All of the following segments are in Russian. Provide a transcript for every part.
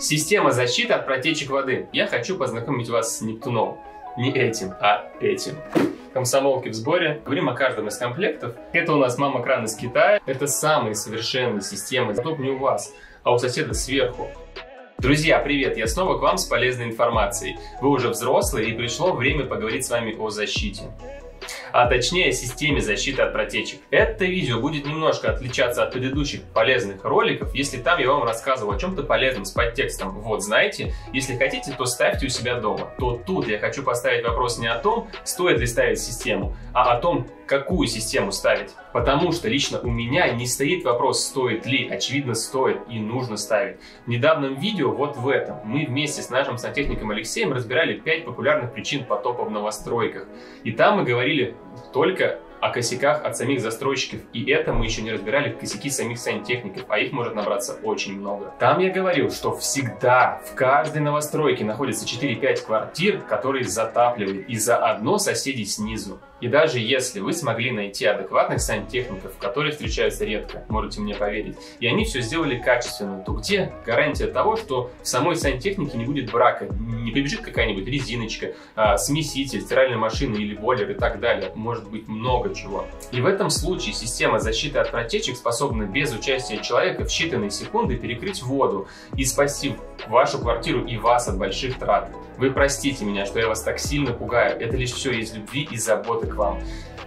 Система защиты от протечек воды. Я хочу познакомить вас с Нептуном. Не этим, а этим. Комсомолки в сборе. Говорим о каждом из комплектов. Это у нас мама-кран из Китая. Это самые совершенные системы. Топ не у вас, а у соседа сверху. Друзья, привет! Я снова к вам с полезной информацией. Вы уже взрослые и пришло время поговорить с вами о защите а точнее системе защиты от протечек. Это видео будет немножко отличаться от предыдущих полезных роликов, если там я вам рассказывал о чем-то полезном с подтекстом. Вот, знаете, если хотите, то ставьте у себя дома. То тут я хочу поставить вопрос не о том, стоит ли ставить систему, а о том, какую систему ставить. Потому что лично у меня не стоит вопрос, стоит ли. Очевидно, стоит и нужно ставить. В недавнем видео вот в этом мы вместе с нашим сантехником Алексеем разбирали 5 популярных причин потопа в новостройках. И там мы говорили только о косяках от самих застройщиков, и это мы еще не разбирали косяки самих сантехников, а их может набраться очень много. Там я говорил, что всегда в каждой новостройке находится 4-5 квартир, которые затапливают, и заодно соседей снизу. И даже если вы смогли найти адекватных сантехников, которые встречаются редко, можете мне поверить, и они все сделали качественно, то где гарантия того, что в самой сантехнике не будет брака, не побежит какая-нибудь резиночка, а, смеситель, стиральная машина или бойлер и так далее. Может быть много чего. И в этом случае система защиты от протечек способна без участия человека в считанные секунды перекрыть воду и спасти вашу квартиру и вас от больших трат. Вы простите меня, что я вас так сильно пугаю. Это лишь все из любви и заботы к вам.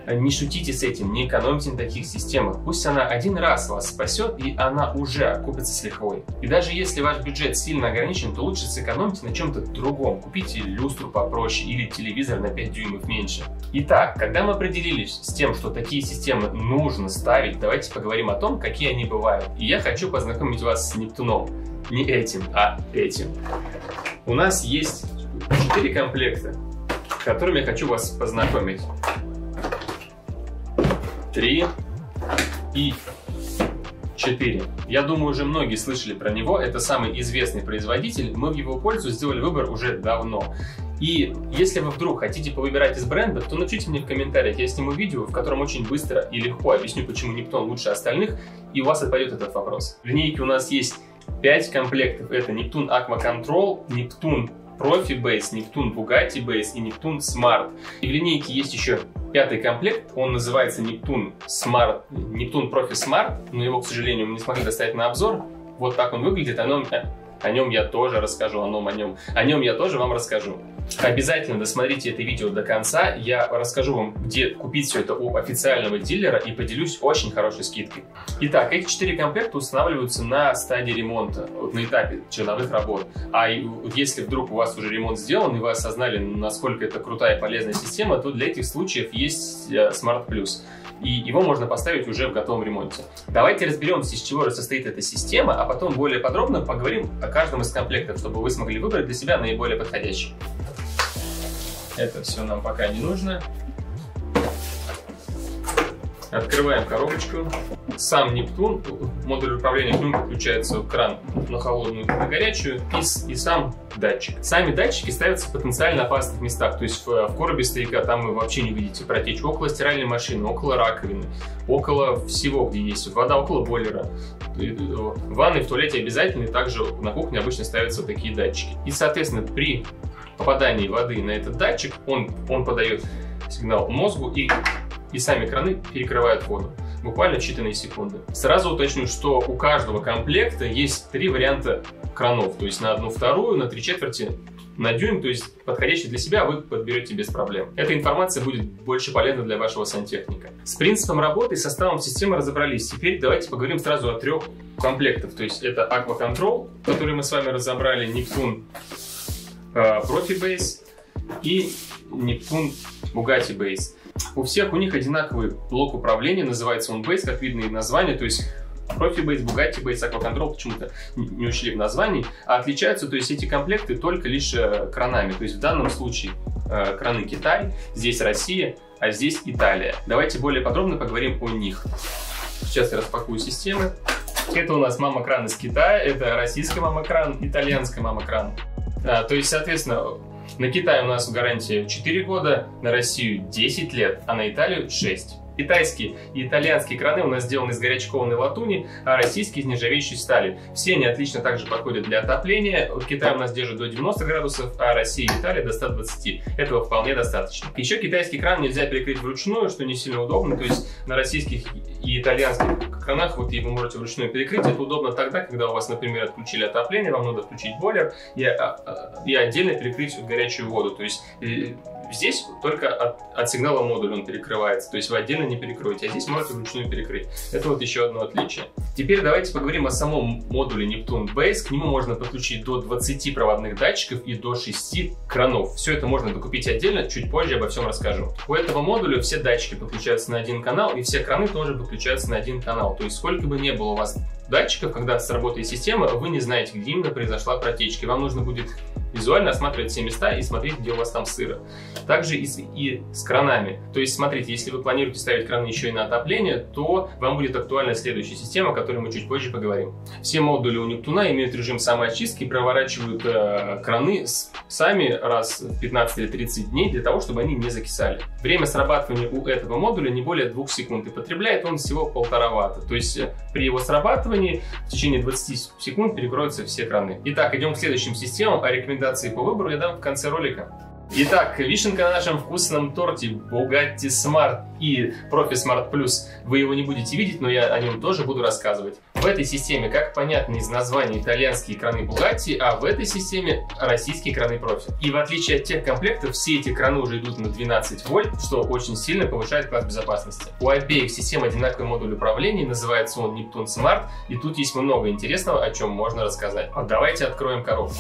Не шутите с этим, не экономьте на таких системах. Пусть она один раз вас спасет, и она уже окупится с лихвой. И даже если ваш бюджет сильно ограничен, то лучше сэкономьте на чем-то другом. Купите люстру попроще или телевизор на 5 дюймов меньше. Итак, когда мы определились с тем, что такие системы нужно ставить, давайте поговорим о том, какие они бывают. И я хочу познакомить вас с Нептуном. Не этим, а этим. У нас есть 4 комплекта, которыми я хочу вас познакомить. 3 и 4. Я думаю, уже многие слышали про него. Это самый известный производитель. Мы в его пользу сделали выбор уже давно. И если вы вдруг хотите повыбирать из брендов, то напишите мне в комментариях. Я сниму видео, в котором очень быстро и легко объясню, почему Нептун лучше остальных, и у вас отпадет этот вопрос. В линейке у нас есть 5 комплектов. Это Нептун Aqua Control, Нептун Profi Base, Нептун Bugatti Base и Нептун Smart. И в линейке есть еще пятый комплект, он называется Нептун Smart, Нептун Profi Smart, но его, к сожалению, мы не смогли доставить на обзор. Вот так он выглядит, оно о нем я тоже расскажу, о нем, о нем. О нем я тоже вам расскажу. Обязательно досмотрите это видео до конца. Я расскажу вам, где купить все это у официального дилера и поделюсь очень хорошей скидкой. Итак, эти четыре комплекта устанавливаются на стадии ремонта, на этапе черновых работ. А если вдруг у вас уже ремонт сделан и вы осознали, насколько это крутая и полезная система, то для этих случаев есть э, Smart Plus и его можно поставить уже в готовом ремонте. Давайте разберемся, из чего состоит эта система, а потом более подробно поговорим о каждом из комплектов, чтобы вы смогли выбрать для себя наиболее подходящий. Это все нам пока не нужно. Открываем коробочку. Сам Нептун, модуль управления к нему подключается кран на холодную и на горячую и, и сам датчик. Сами датчики ставятся в потенциально опасных местах, то есть в, в коробе стояка там вы вообще не видите протечь около стиральной машины, около раковины, около всего, где есть вода, около бойлера. В ванной, в туалете обязательно, и также на кухне обычно ставятся такие датчики. И, соответственно, при попадании воды на этот датчик, он, он подает сигнал мозгу и и сами краны перекрывают воду. Буквально считанные секунды. Сразу уточню, что у каждого комплекта есть три варианта кранов. То есть на одну вторую, на три четверти, на дюйм, то есть подходящий для себя вы подберете без проблем. Эта информация будет больше полезна для вашего сантехника. С принципом работы и составом системы разобрались. Теперь давайте поговорим сразу о трех комплектах. То есть это Aqua Control, который мы с вами разобрали, Neptune uh, Profi Base и Neptune Bugatti Base. У всех у них одинаковый блок управления, называется он Base, как видно и название, то есть Profi Base, Bugatti Base, Aqua Control почему-то не учли в названии, а отличаются, то есть эти комплекты только лишь э, кранами, то есть в данном случае э, краны Китай, здесь Россия, а здесь Италия. Давайте более подробно поговорим о них. Сейчас я распакую системы. Это у нас мама-кран из Китая, это российская мама-кран, итальянская мама-кран. А, то есть, соответственно, на Китай у нас гарантия 4 года, на Россию 10 лет, а на Италию 6. Китайские и итальянские краны у нас сделаны из горячкованной латуни, а российские из нержавеющей стали. Все они отлично также подходят для отопления. Китай у нас держит до 90 градусов, а Россия и Италия до 120. Этого вполне достаточно. Еще китайский кран нельзя перекрыть вручную, что не сильно удобно. То есть на российских и итальянских кранах вот вы можете вручную перекрыть. Это удобно тогда, когда у вас, например, отключили отопление, вам надо включить бойлер и, а, а, и отдельно перекрыть горячую воду. То есть э, Здесь только от, от сигнала модуля он перекрывается, то есть вы отдельно не перекроете, а здесь можете вручную перекрыть. Это вот еще одно отличие. Теперь давайте поговорим о самом модуле Neptune Base. К нему можно подключить до 20 проводных датчиков и до 6 кранов. Все это можно докупить отдельно, чуть позже обо всем расскажу. У этого модуля все датчики подключаются на один канал, и все краны тоже подключаются на один канал. То есть сколько бы ни было у вас датчиков, когда сработает система, вы не знаете, где именно произошла протечка. Вам нужно будет визуально осматривать все места и смотреть, где у вас там сыро. Также и с, и с кранами. То есть, смотрите, если вы планируете ставить краны еще и на отопление, то вам будет актуальна следующая система, о которой мы чуть позже поговорим. Все модули у Нептуна имеют режим самоочистки и проворачивают э, краны с, сами раз в 15 или 30 дней для того, чтобы они не закисали. Время срабатывания у этого модуля не более 2 секунд и потребляет он всего полтора ватта. То есть э, при его срабатывании в течение 20 секунд перекроются все краны. Итак, идем к следующим системам, а рекомендации рекомендации по выбору я дам в конце ролика. Итак, вишенка на нашем вкусном торте Bugatti Smart и Profi Smart Plus. Вы его не будете видеть, но я о нем тоже буду рассказывать. В этой системе, как понятно из названия, итальянские краны Bugatti, а в этой системе российские краны Profi. И в отличие от тех комплектов, все эти краны уже идут на 12 вольт, что очень сильно повышает класс безопасности. У обеих систем одинаковый модуль управления, называется он Neptune Smart, и тут есть много интересного, о чем можно рассказать. Давайте откроем коробку.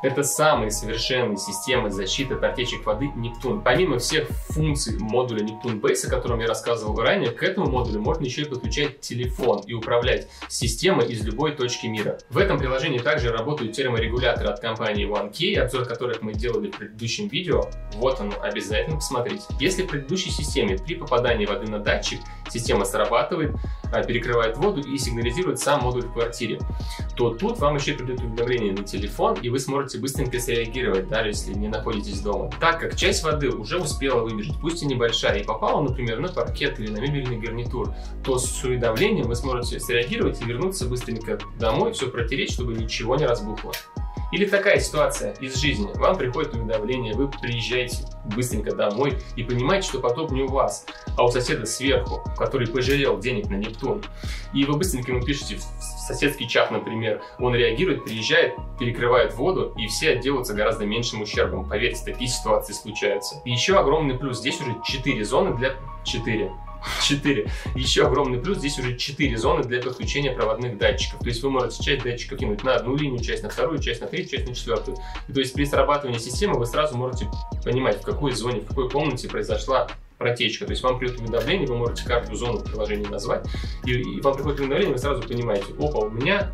Это самые совершенные системы защиты от протечек воды Нептун. Помимо всех функций модуля Нептун Base, о котором я рассказывал ранее, к этому модулю можно еще и подключать телефон и управлять системой из любой точки мира. В этом приложении также работают терморегуляторы от компании OneKey, обзор которых мы делали в предыдущем видео. Вот оно, обязательно посмотрите. Если в предыдущей системе при попадании воды на датчик система срабатывает, перекрывает воду и сигнализирует сам модуль в квартире, то тут вам еще придет уведомление на телефон, и вы сможете быстренько среагировать, даже если не находитесь дома. Так как часть воды уже успела выбежать, пусть и небольшая, и попала, например, на паркет или на мебельный гарнитур, то с уведомлением вы сможете среагировать и вернуться быстренько домой, все протереть, чтобы ничего не разбухло. Или такая ситуация из жизни. Вам приходит уведомление, вы приезжаете быстренько домой и понимаете, что потоп не у вас, а у соседа сверху, который пожалел денег на Нептун. И вы быстренько ему пишете в соседский чат, например. Он реагирует, приезжает, перекрывает воду, и все отделаются гораздо меньшим ущербом. Поверьте, такие ситуации случаются. И еще огромный плюс. Здесь уже 4 зоны для 4 4. Еще огромный плюс, здесь уже 4 зоны для подключения проводных датчиков. То есть вы можете часть датчиков кинуть на одну линию, часть на вторую, часть на третью, часть на четвертую. И то есть при срабатывании системы вы сразу можете понимать, в какой зоне, в какой комнате произошла протечка. То есть вам придет уведомление, вы можете каждую зону в приложении назвать, и, и вам приходит уведомление, вы сразу понимаете, опа, у меня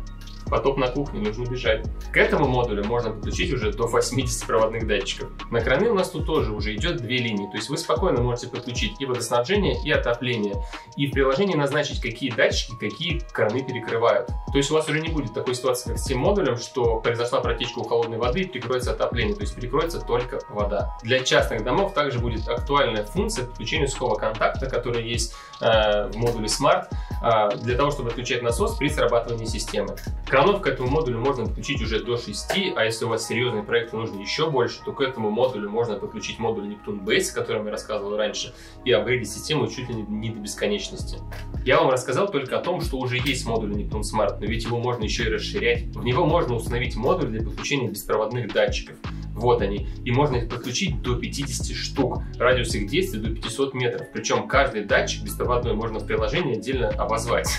потоп на кухне, нужно бежать. К этому модулю можно подключить уже до 80 проводных датчиков. На краны у нас тут тоже уже идет две линии, то есть вы спокойно можете подключить и водоснабжение, и отопление. И в приложении назначить, какие датчики, какие краны перекрывают. То есть у вас уже не будет такой ситуации, как с тем модулем, что произошла протечка у холодной воды и перекроется отопление, то есть перекроется только вода. Для частных домов также будет актуальная функция подключения сухого контакта, которая есть э, в модуле Smart, э, для того, чтобы отключать насос при срабатывании системы. Кранов к этому модулю можно подключить уже до 6, а если у вас серьезный проект и нужно еще больше, то к этому модулю можно подключить модуль Neptune Base, о котором я рассказывал раньше, и апгрейдить систему чуть ли не до бесконечности. Я вам рассказал только о том, что уже есть модуль Neptune Smart, но ведь его можно еще и расширять. В него можно установить модуль для подключения беспроводных датчиков. Вот они. И можно их подключить до 50 штук. Радиус их действия до 500 метров. Причем каждый датчик беспроводной можно в приложении отдельно обозвать.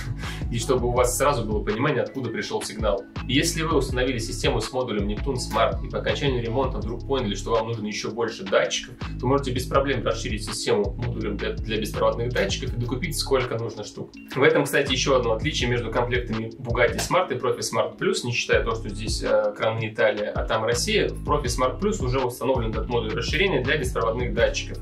И чтобы у вас сразу было понимание, откуда пришел сигнал. Если вы установили систему с модулем Neptune Smart и по окончанию ремонта вдруг поняли, что вам нужно еще больше датчиков, то можете без проблем расширить систему модулем для, для беспроводных датчиков и докупить сколько нужно штук. В этом, кстати, еще одно отличие между комплектами Bugatti Smart и Profi Smart Plus, не считая то, что здесь э, краны Италия, а там Россия. В Profi Smart Plus уже установлен этот модуль расширения для беспроводных датчиков.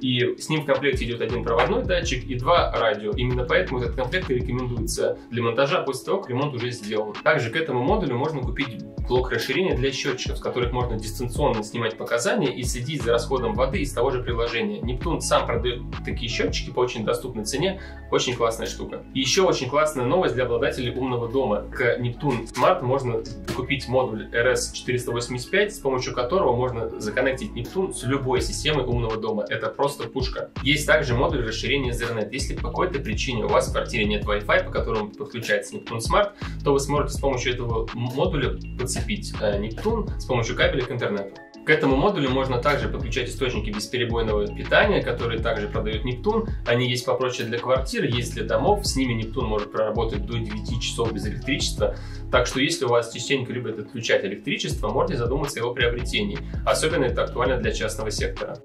И с ним в комплекте идет один проводной датчик и два радио. Именно поэтому этот комплект рекомендуется для монтажа после того, как ремонт уже сделан. Также к этому модулю можно купить блок расширения для счетчиков, с которых можно дистанционно снимать показания и следить за расходом воды из того же приложения. Нептун сам продает такие счетчики по очень доступной цене, очень классная штука. И еще очень классная новость для обладателей умного дома. К Нептун Smart можно купить модуль RS485, с помощью которого можно законнектить Нептун с любой системой умного дома. Это просто пушка. Есть также модуль расширения Ethernet. Если по какой-то причине у вас в квартире нет Wi-Fi, по которому подключается Нептун Smart, то вы сможете с помощью этого модуля подцепить э, Нептун с помощью кабеля к интернету. К этому модулю можно также подключать источники бесперебойного питания, которые также продает Нептун. Они есть попроще для квартир, есть для домов. С ними Нептун может проработать до 9 часов без электричества. Так что если у вас частенько любят отключать электричество, можете задуматься о его приобретении. Особенно это актуально для частного сектора.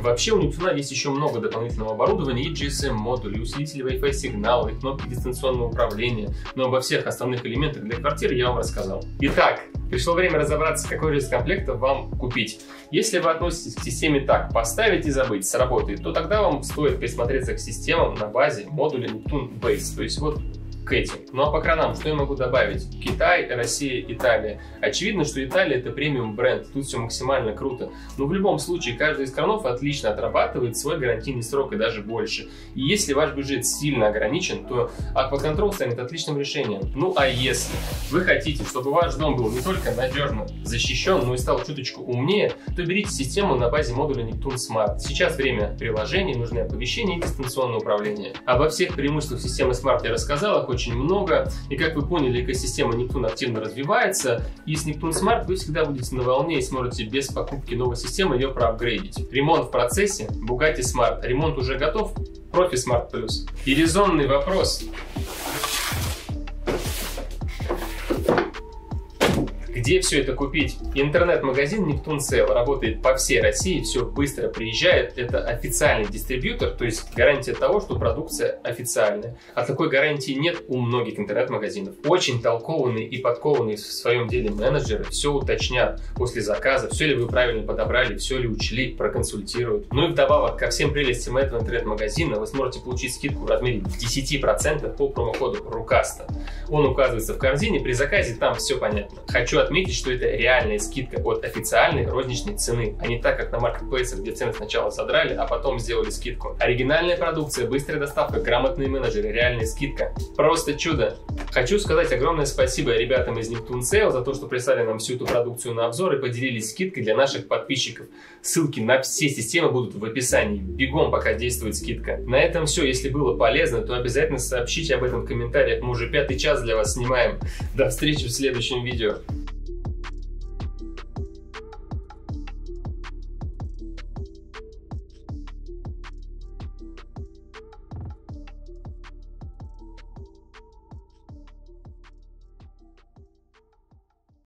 Вообще у Нептуна есть еще много дополнительного оборудования, и GSM-модули, усилители Wi-Fi сигнала, и кнопки дистанционного управления, но обо всех основных элементах для квартиры я вам рассказал. Итак, пришло время разобраться, какой же из комплектов вам купить. Если вы относитесь к системе так, поставить и забыть, сработает, то тогда вам стоит присмотреться к системам на базе модуля Neptune Base. То есть вот к этим. Ну а по кранам что я могу добавить? Китай, Россия, Италия. Очевидно, что Италия это премиум бренд, тут все максимально круто. Но в любом случае каждый из кранов отлично отрабатывает свой гарантийный срок и даже больше. И если ваш бюджет сильно ограничен, то Aquacontrol станет отличным решением. Ну а если вы хотите, чтобы ваш дом был не только надежно защищен, но и стал чуточку умнее, то берите систему на базе модуля Neptune Smart. Сейчас время приложений, нужны оповещения и дистанционное управление. Обо всех преимуществах системы Smart я рассказал, очень много. И как вы поняли, экосистема Нептун активно развивается. И с Нептун Smart вы всегда будете на волне и сможете без покупки новой системы ее проапгрейдить. Ремонт в процессе, Bugatti Smart. Ремонт уже готов, Профи Smart Plus. И резонный вопрос. Где все это купить? Интернет-магазин Нептун Sale работает по всей России, все быстро приезжает. Это официальный дистрибьютор, то есть гарантия того, что продукция официальная. А такой гарантии нет у многих интернет-магазинов. Очень толкованные и подкованные в своем деле менеджеры все уточнят после заказа, все ли вы правильно подобрали, все ли учли, проконсультируют. Ну и вдобавок ко всем прелестям этого интернет-магазина вы сможете получить скидку в размере 10% по промокоду РУКАСТа. Он указывается в корзине, при заказе там все понятно. Хочу отметить отметить, что это реальная скидка от официальной розничной цены, а не так, как на маркетплейсах, где цены сначала задрали, а потом сделали скидку. Оригинальная продукция, быстрая доставка, грамотные менеджеры, реальная скидка. Просто чудо! Хочу сказать огромное спасибо ребятам из Neptune Sale за то, что прислали нам всю эту продукцию на обзор и поделились скидкой для наших подписчиков. Ссылки на все системы будут в описании. Бегом, пока действует скидка. На этом все. Если было полезно, то обязательно сообщите об этом в комментариях. Мы уже пятый час для вас снимаем. До встречи в следующем видео.